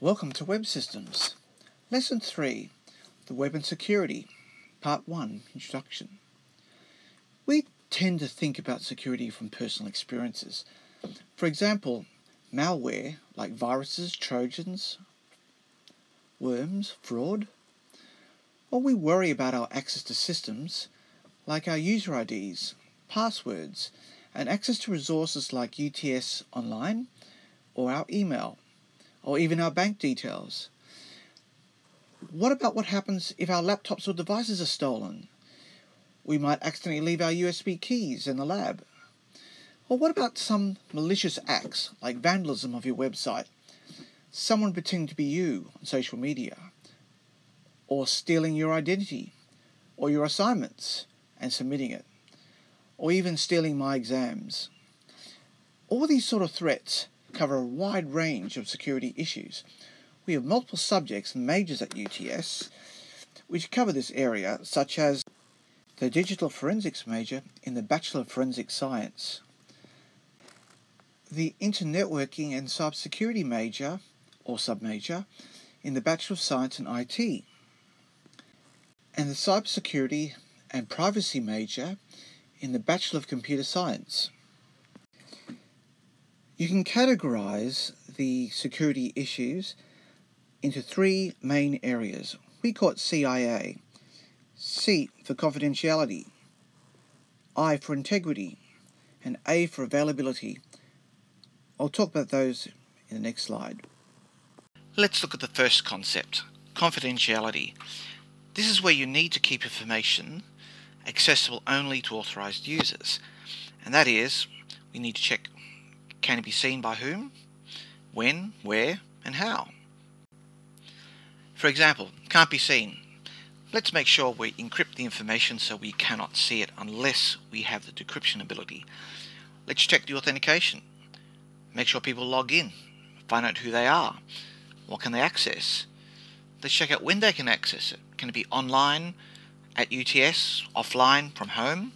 Welcome to Web Systems. Lesson 3 The Web and Security, Part 1 Introduction. We tend to think about security from personal experiences. For example, malware like viruses, trojans, worms, fraud. Or we worry about our access to systems like our user IDs, passwords, and access to resources like UTS Online or our email or even our bank details. What about what happens if our laptops or devices are stolen? We might accidentally leave our USB keys in the lab. Or what about some malicious acts like vandalism of your website, someone pretending to be you on social media, or stealing your identity or your assignments and submitting it, or even stealing my exams? All these sort of threats cover a wide range of security issues. We have multiple subjects and majors at UTS which cover this area, such as the Digital Forensics major in the Bachelor of Forensic Science, the Internetworking and Cybersecurity major, or submajor, in the Bachelor of Science in IT, and the Cybersecurity and Privacy major in the Bachelor of Computer Science. You can categorize the security issues into three main areas. We call it CIA. C for confidentiality, I for integrity, and A for availability. I'll talk about those in the next slide. Let's look at the first concept, confidentiality. This is where you need to keep information accessible only to authorized users. And that is, we need to check can it be seen by whom, when, where, and how? For example, can't be seen. Let's make sure we encrypt the information so we cannot see it unless we have the decryption ability. Let's check the authentication. Make sure people log in, find out who they are, what can they access. Let's check out when they can access it. Can it be online, at UTS, offline, from home?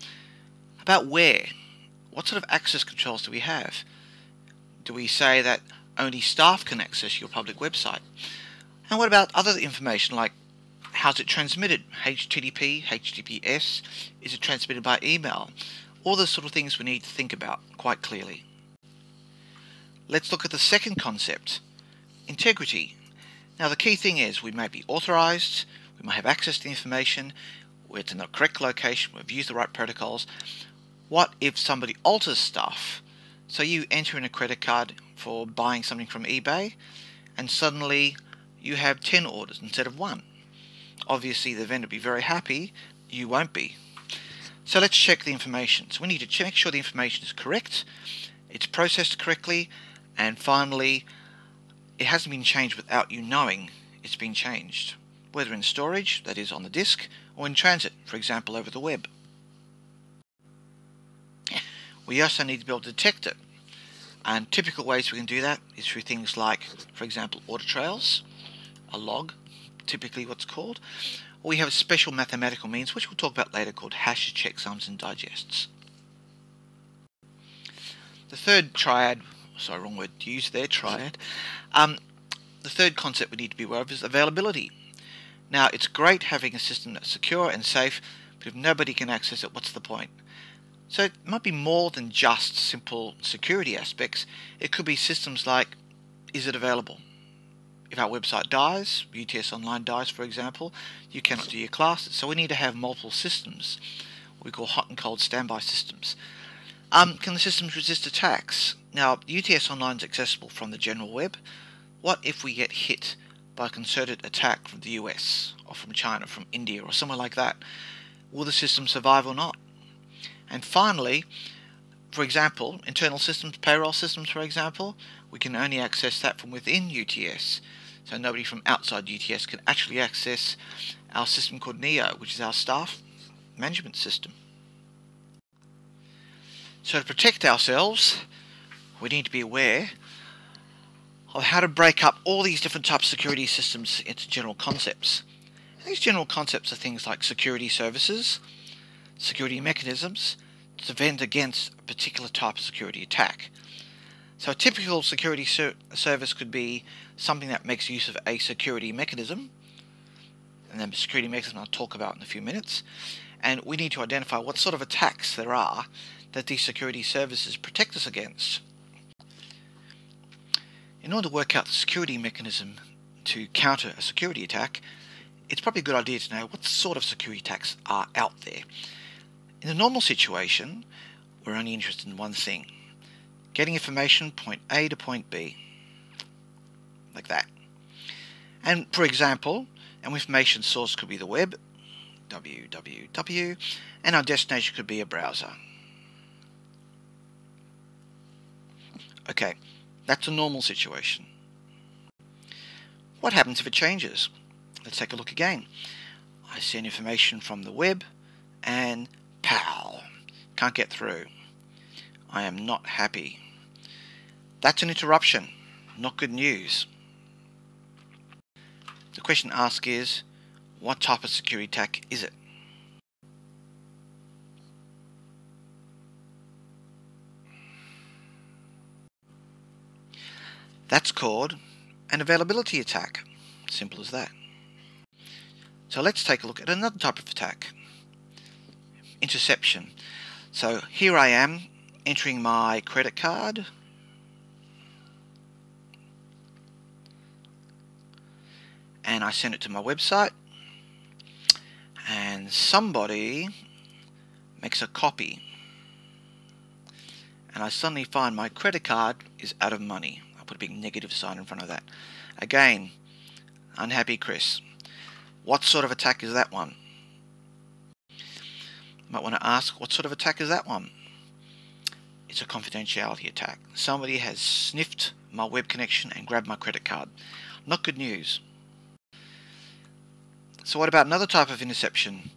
About where? What sort of access controls do we have? Do we say that only staff can access your public website? And what about other information like how's it transmitted? HTTP, HTTPS? Is it transmitted by email? All those sort of things we need to think about quite clearly. Let's look at the second concept, integrity. Now the key thing is we may be authorized, we might have access to the information, we're in the correct location, we've used the right protocols. What if somebody alters stuff? So you enter in a credit card for buying something from eBay and suddenly you have 10 orders instead of one. Obviously the vendor will be very happy, you won't be. So let's check the information. So we need to make sure the information is correct, it's processed correctly, and finally it hasn't been changed without you knowing it's been changed, whether in storage, that is on the disk, or in transit, for example over the web. We also need to be able to detect it. And typical ways we can do that is through things like, for example, audit trails, a log, typically what's called, or we have special mathematical means, which we'll talk about later, called hashes, checksums, and digests. The third triad, sorry, wrong word to use there, triad. Um, the third concept we need to be aware of is availability. Now, it's great having a system that's secure and safe, but if nobody can access it, what's the point? So it might be more than just simple security aspects. It could be systems like, is it available? If our website dies, UTS Online dies for example, you cannot do your classes. So we need to have multiple systems, what we call hot and cold standby systems. Um, can the systems resist attacks? Now, UTS Online is accessible from the general web. What if we get hit by a concerted attack from the US, or from China, from India, or somewhere like that? Will the system survive or not? And finally, for example, internal systems, payroll systems, for example, we can only access that from within UTS. So nobody from outside UTS can actually access our system called NEO, which is our staff management system. So to protect ourselves, we need to be aware of how to break up all these different types of security systems into general concepts. And these general concepts are things like security services, security mechanisms, to defend against a particular type of security attack. So a typical security ser service could be something that makes use of a security mechanism, and then security mechanism I'll talk about in a few minutes, and we need to identify what sort of attacks there are that these security services protect us against. In order to work out the security mechanism to counter a security attack, it's probably a good idea to know what sort of security attacks are out there. In a normal situation, we're only interested in one thing getting information point A to point B, like that. And for example, an information source could be the web, www, and our destination could be a browser. Okay, that's a normal situation. What happens if it changes? Let's take a look again. I send information from the web and pow, can't get through. I am not happy. That's an interruption, not good news. The question asked is, what type of security attack is it? That's called an availability attack. Simple as that. So let's take a look at another type of attack. Interception. So here I am entering my credit card. And I send it to my website. And somebody makes a copy. And I suddenly find my credit card is out of money. I'll put a big negative sign in front of that. Again, unhappy Chris. What sort of attack is that one? Might want to ask, what sort of attack is that one? It's a confidentiality attack. Somebody has sniffed my web connection and grabbed my credit card. Not good news. So what about another type of interception?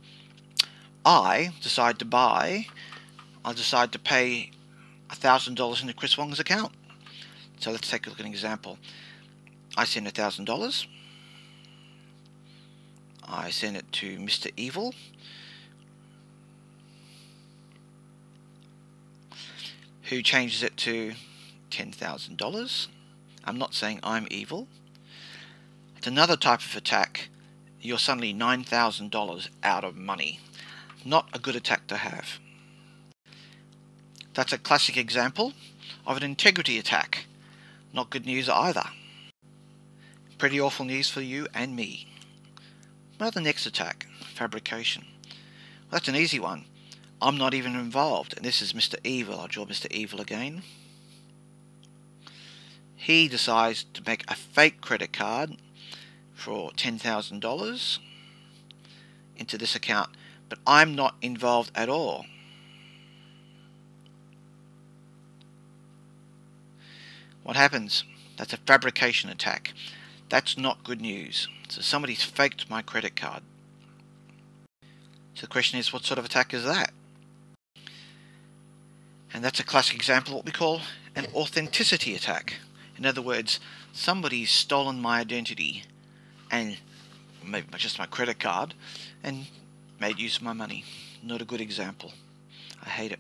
I decide to buy, I decide to pay $1,000 into Chris Wong's account. So let's take a look at an example. I send $1,000. I send it to Mr. Evil. Who changes it to $10,000. I'm not saying I'm evil. It's another type of attack. You're suddenly $9,000 out of money. Not a good attack to have. That's a classic example of an integrity attack. Not good news either. Pretty awful news for you and me. What the next attack? Fabrication. Well, that's an easy one. I'm not even involved, and this is Mr. Evil. I'll draw Mr. Evil again. He decides to make a fake credit card for $10,000 into this account, but I'm not involved at all. What happens? That's a fabrication attack. That's not good news. So somebody's faked my credit card. So the question is, what sort of attack is that? And that's a classic example of what we call an authenticity attack. In other words, somebody's stolen my identity and maybe just my credit card and made use of my money. Not a good example. I hate it.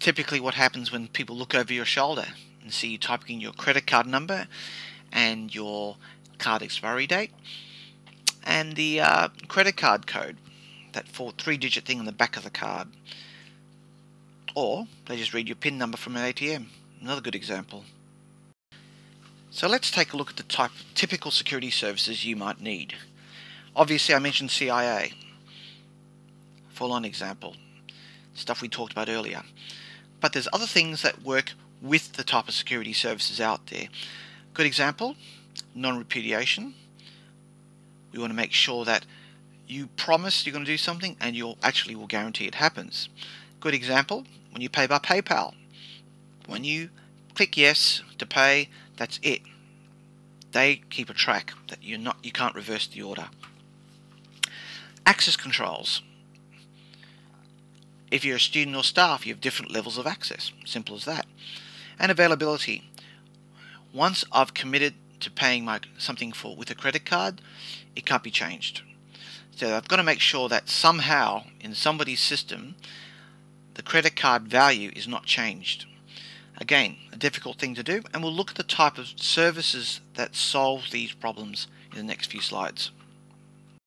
Typically what happens when people look over your shoulder and see you typing in your credit card number and your card expiry date and the uh, credit card code, that four three-digit thing on the back of the card. Or they just read your PIN number from an ATM. Another good example. So let's take a look at the type of typical security services you might need. Obviously I mentioned CIA. Full-on example. Stuff we talked about earlier. But there's other things that work with the type of security services out there. Good example, non-repudiation. We want to make sure that you promise you're going to do something and you actually will guarantee it happens. Good example, when you pay by PayPal. When you click yes to pay, that's it. They keep a track that you're not you can't reverse the order. Access controls. If you're a student or staff, you have different levels of access. Simple as that. And availability. Once I've committed to paying my something for with a credit card, it can't be changed. So I've got to make sure that somehow in somebody's system the credit card value is not changed. Again, a difficult thing to do, and we'll look at the type of services that solve these problems in the next few slides.